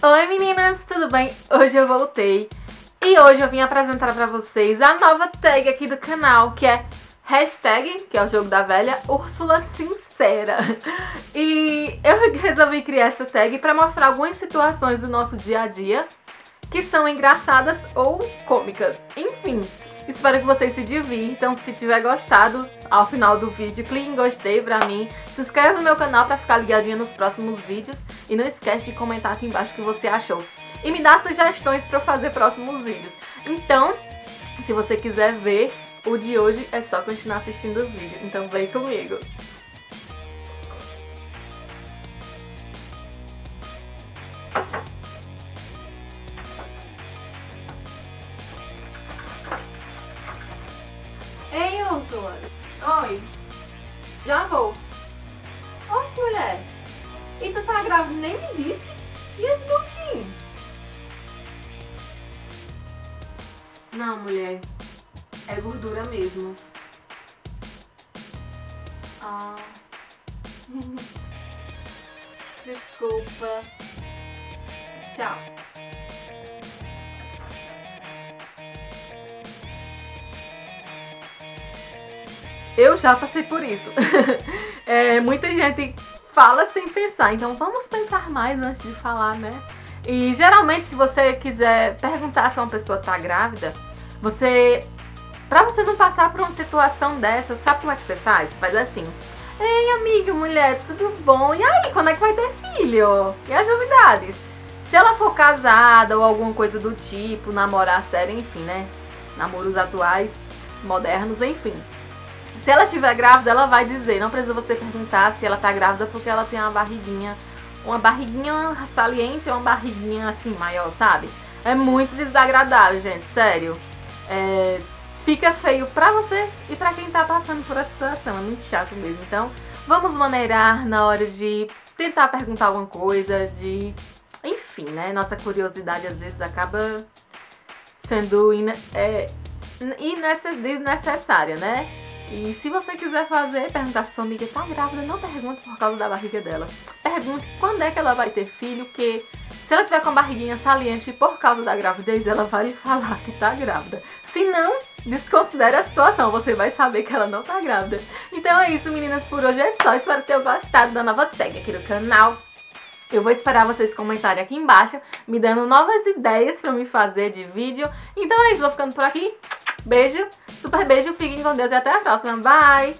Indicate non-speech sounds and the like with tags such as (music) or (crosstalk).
Oi meninas, tudo bem? Hoje eu voltei e hoje eu vim apresentar pra vocês a nova tag aqui do canal, que é hashtag, que é o jogo da velha, Úrsula Sincera. E eu resolvi criar essa tag pra mostrar algumas situações do nosso dia a dia que são engraçadas ou cômicas. Enfim, espero que vocês se divirtam. Se tiver gostado, ao final do vídeo, clique em gostei pra mim. Se inscreve no meu canal pra ficar ligadinha nos próximos vídeos. E não esquece de comentar aqui embaixo o que você achou. E me dá sugestões pra eu fazer próximos vídeos. Então, se você quiser ver o de hoje, é só continuar assistindo o vídeo. Então vem comigo. Ei, Úrsula. Oi. Já vou. Oxe, mulher. E tu tá grávida nem me disse? E esse buchinho? Não, mulher. É gordura mesmo. Ah. (laughs) Desculpa. Tchau. Eu já passei por isso. (laughs) é, muita gente fala sem pensar, então vamos pensar mais antes de falar, né? E geralmente, se você quiser perguntar se uma pessoa tá grávida, você. Pra você não passar por uma situação dessa, sabe como é que você faz? Faz assim. Ei, amiga, mulher, tudo bom? E aí, quando é que vai ter filho? E as novidades? Se ela for casada ou alguma coisa do tipo, namorar sério, enfim, né? Namoros atuais, modernos, enfim. Se ela estiver grávida, ela vai dizer. Não precisa você perguntar se ela tá grávida porque ela tem uma barriguinha. Uma barriguinha saliente uma barriguinha assim maior, sabe? É muito desagradável, gente, sério. É, fica feio pra você e pra quem tá passando por essa situação. É muito chato mesmo. Então, vamos maneirar na hora de tentar perguntar alguma coisa, de. Enfim, né? Nossa curiosidade às vezes acaba sendo in... é... desnecessária, né? E se você quiser fazer, perguntar se sua amiga tá grávida, não pergunte por causa da barriga dela. Pergunte quando é que ela vai ter filho, que se ela tiver com a barriguinha saliente por causa da gravidez, ela vai lhe falar que tá grávida. Se não, desconsidere a situação, você vai saber que ela não tá grávida. Então é isso, meninas, por hoje é só. Espero ter gostado da nova tag aqui do canal. Eu vou esperar vocês comentarem aqui embaixo, me dando novas ideias pra me fazer de vídeo. Então é isso, vou ficando por aqui. Beijo, super beijo, fiquem com Deus e até a próxima. Bye!